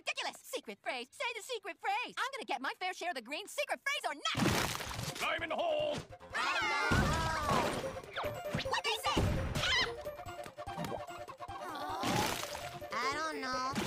ridiculous! Secret phrase! Say the secret phrase! I'm gonna get my fair share of the green secret phrase or not! I'm in the hole! Oh, I don't know.